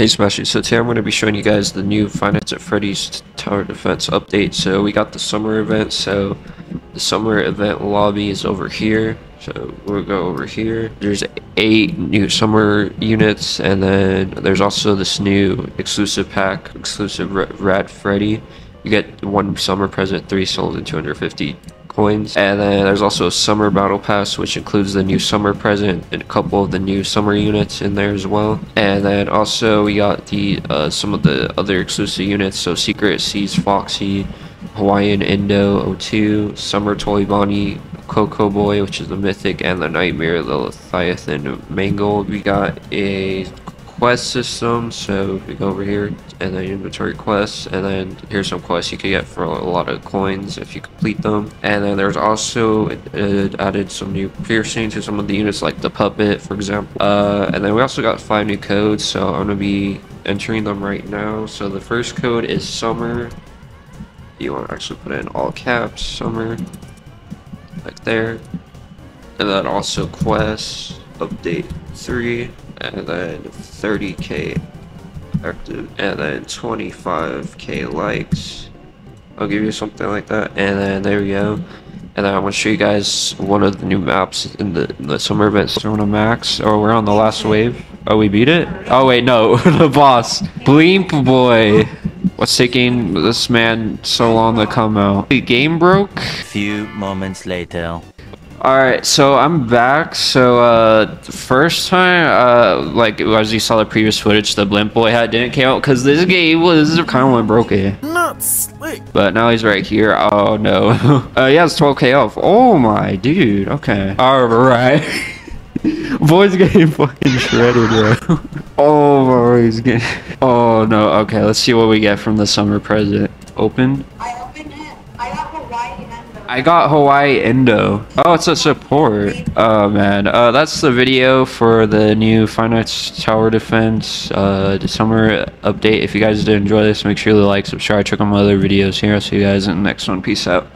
Hey Smashy, so today I'm going to be showing you guys the new Nights at Freddy's Tower Defense update. So we got the summer event, so the summer event lobby is over here. So we'll go over here. There's eight new summer units, and then there's also this new exclusive pack, exclusive Rat Freddy. You get one summer present, three souls, and 250 coins. And then there's also a summer battle pass, which includes the new summer present and a couple of the new summer units in there as well. And then also we got the uh, some of the other exclusive units. So Secret Seas Foxy, Hawaiian Endo 02, Summer Toy Bonnie, Coco Boy, which is the Mythic, and the Nightmare, the Leviathan Mangle. We got a quest system. So if we go over here and then inventory quests, and then here's some quests you can get for a lot of coins if you complete them. And then there's also uh, added some new piercing to some of the units, like the puppet, for example. Uh, and then we also got five new codes, so I'm gonna be entering them right now. So the first code is summer. You want to actually put it in all caps, summer, like there. And then also quest update three and then 30k active and then 25k likes. I'll give you something like that and then there we go. And then I want to show you guys one of the new maps in the, in the summer event so we're on max. Oh we're on the last wave. Oh we beat it? Oh wait no the boss. Bleep boy. What's taking this man so long to come out? The game broke? A few moments later Alright, so I'm back. So, uh, first time, uh, like, as you saw the previous footage, the blimp boy hat didn't count because this game was kind of went broken. Not slick. But now he's right here. Oh, no. uh, yeah, it's 12k off. Oh, my dude. Okay. Alright. Boy's getting fucking shredded, bro. oh, bro, he's getting... Oh, no. Okay, let's see what we get from the summer present. Open. I got Hawaii Endo. Oh, it's a support. Oh man, uh, that's the video for the new Five Nights Tower Defense uh, summer update. If you guys did enjoy this, make sure to like, subscribe, check out my other videos here. I'll see you guys in the next one. Peace out.